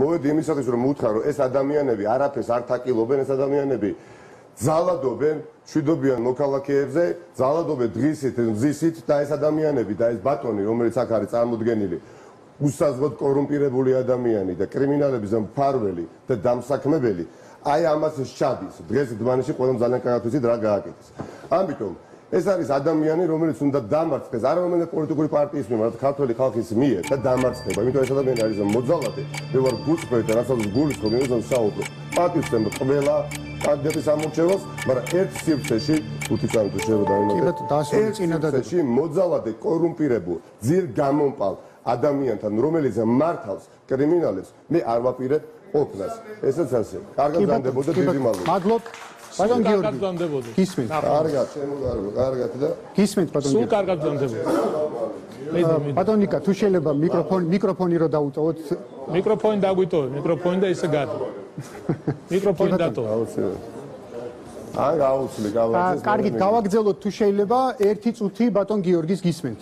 მოვედი იმისათვის რომ უთხრა რომ ეს ადამიანები არაფერს არ თაკილობენ ეს ადამიანები ზალადობენ შვიდობიან მოქალაქეებზე ზალადობენ დღისით მზისით და ეს ადამიანები და ეს ბატონი რომელიც აქ არის წარმოდგენილი უსაზღოდ კორუმპირებული ადამიანი და კრიმინალების მფარველი და დამსაქმებელი აი ამას შეადის დღეს დმანიში ყველამ ძალიან კარგად ვიცით რა გააკეთეს. ამიტომ ეს არის ადამიანი რომელიც უნდა დამარცხდეს არ რომელიმე პოლიტიკური პარტიის მიმართ ქართული ხალხის მიერ და დამარცხება. იმიტომ ეს ადამიანი არის მოძალადე მე ვარ გულწრფელი და რასაც გულისხმობ იმას საუბრო პატივცემ ყველა კანდიდატის ამორჩევას მაგრამ ერთ სივრცეში ხუთი წამი თუ შეიძლება დაიმატო ერთ სივრცეში მოძალადე კორუმპირებულ ძირ გამომპალ ადამიანთან რომელიც მართავს კრიმინალებს მე არ ვაპირებ ყოფნას. ესაც ასე. კარგად განდებოდა დიდი მადლობა მადლობ ბატონ გიორგი გისმენთ. კარგად შემოგარგო კარგად და გისმენთ ბატონ სულ კარგად განდებოდა ბატონ ნიკა თუ შეიძლება მიკროფონი მიკროფონი რო დაუტოვოთ. მიკროფონი დაგვიტოვე მიკროფონი და ისე გადი. მიკროფონი დატოვე. აი გაუცლი გავაგზავნე კარგი გავაგზავნოთ თუ შეიძლება ერთი წუთი ბატონ გიორგის გისმენთ